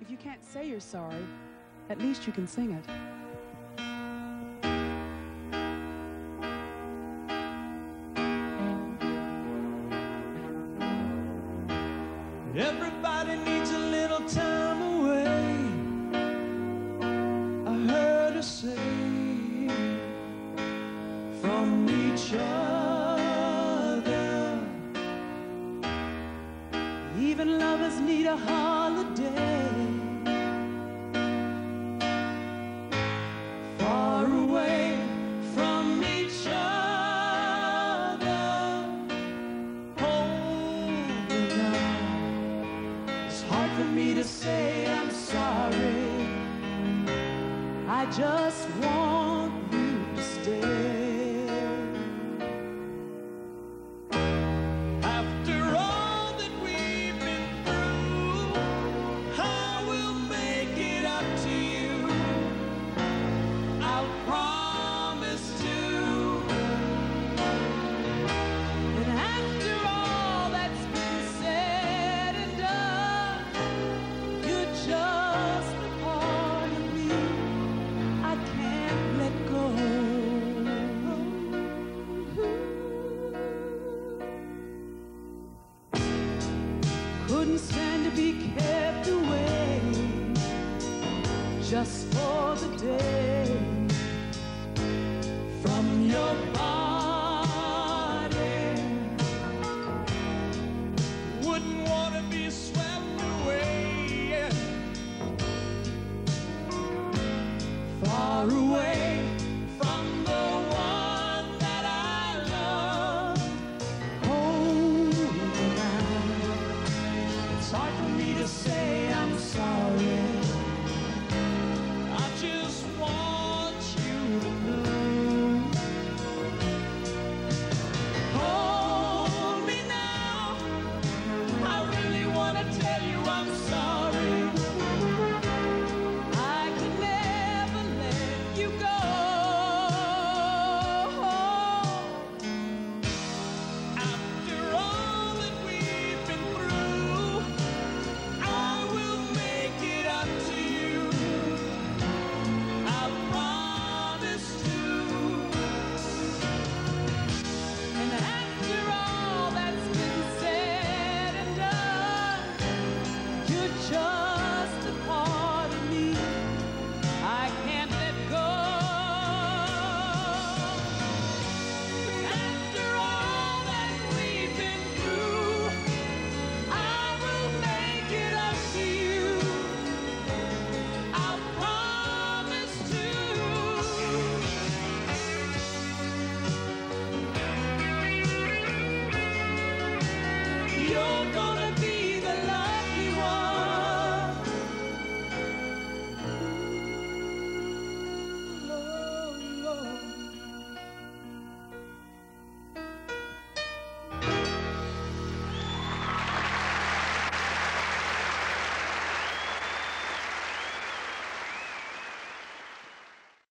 If you can't say you're sorry, at least you can sing it. Everybody needs a little time Even lovers need a holiday. Far away from each other. Hold me now. It's hard for me to say I'm sorry. I just want you to stay. couldn't stand to be kept away just for the day from your body. Wouldn't want to be swept away far away.